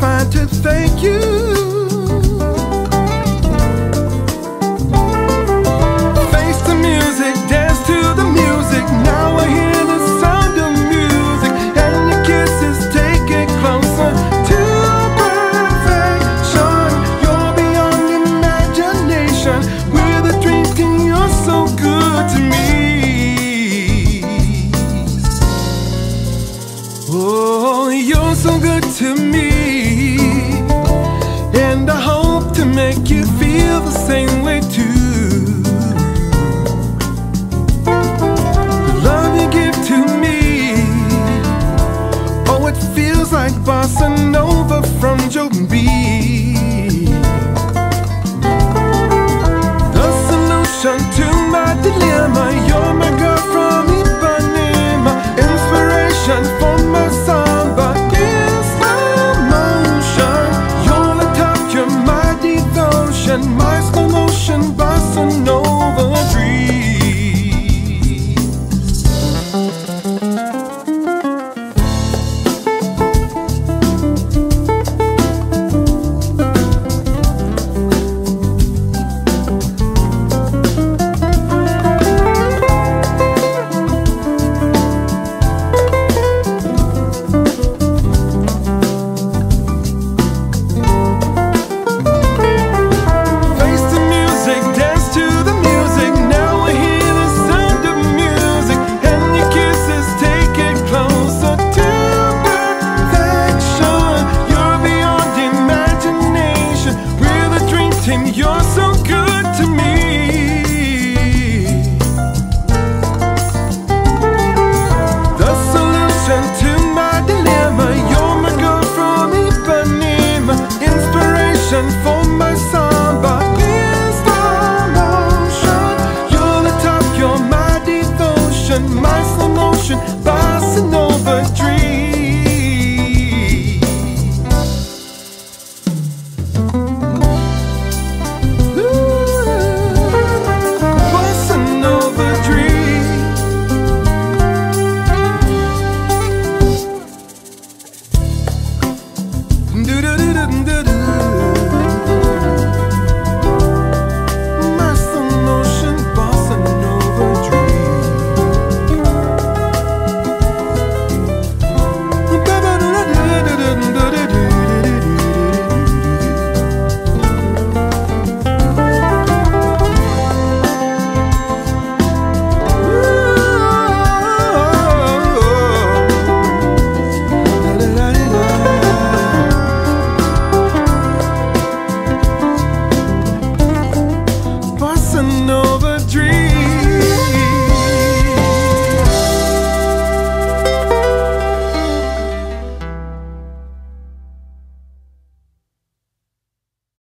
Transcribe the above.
Find to thank you. Oh, you're so good to me And I hope to make you feel the same way too. The love you give to me. Oh, it feels like from The solution to motion, my slow motion, by slow